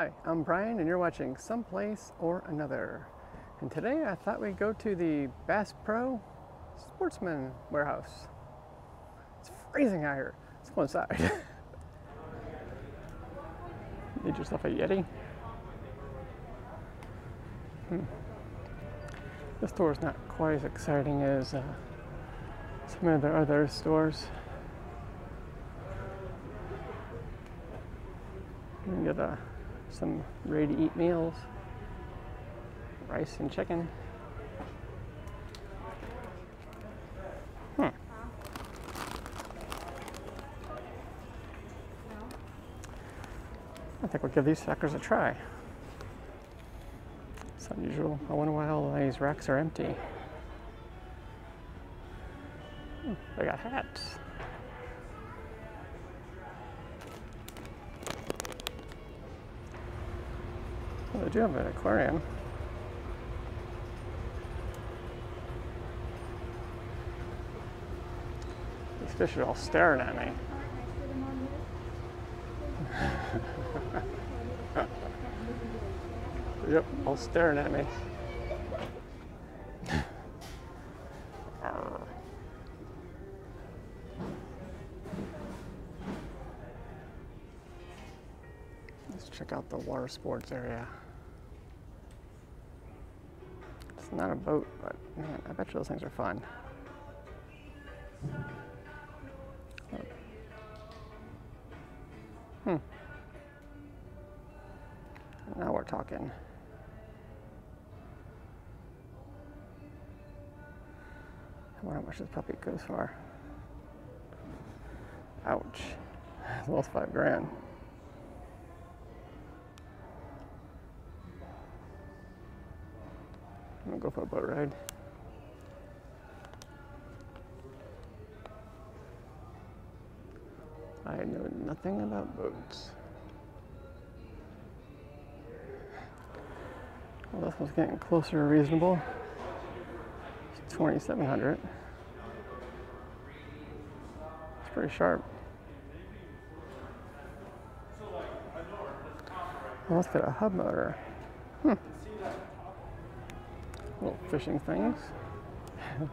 Hi, I'm Brian and you're watching Someplace or Another. And today I thought we'd go to the Bass Pro Sportsman Warehouse. It's freezing out here. Let's go inside. Need yourself a Yeti? Hmm. This store is not quite as exciting as uh, some of the other stores. You can get uh, some ready to eat meals, rice and chicken. Hmm. I think we'll give these suckers a try. Unusual. I wonder why all these racks are empty. Hmm, they got hats. Well, they do have an aquarium. These fish are all staring at me. Yep, all staring at me. Let's check out the water sports area. It's not a boat, but man, I bet you those things are fun. Hmm. Now we're talking. I wonder how much this puppy goes for. Ouch. Almost five grand. I'm gonna go for a boat ride. I know nothing about boats. Well, this one's getting closer to reasonable. It's 2700. It's pretty sharp. Let's get a hub motor. Hmm. Little fishing things.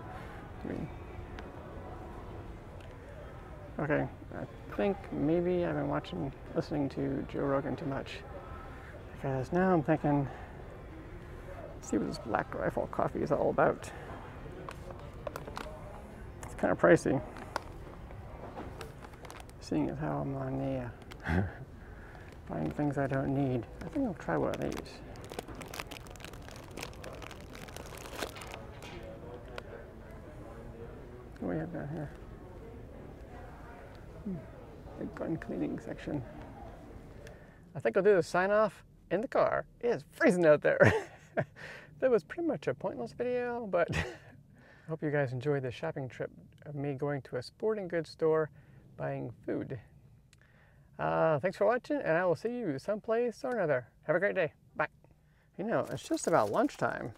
Okay, I think maybe I've been watching, listening to Joe Rogan too much. Because now I'm thinking, see what this Black Rifle coffee is all about. It's kind of pricey. Seeing as how I'm on the uh, buying things I don't need. I think I'll try one of these. What do we have down here? Hmm. The gun cleaning section. I think I'll do the sign off in the car. It is freezing out there. that was pretty much a pointless video, but I hope you guys enjoyed the shopping trip of me going to a sporting goods store buying food. Uh, thanks for watching, and I will see you someplace or another. Have a great day. Bye. You know, it's just about lunchtime.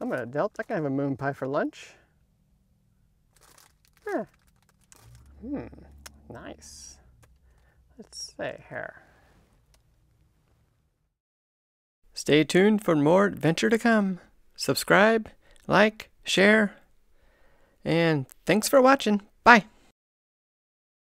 I'm an adult. I can have a moon pie for lunch. Hmm, nice. Let's see here. Stay tuned for more adventure to come. Subscribe, like, share, and thanks for watching. Bye.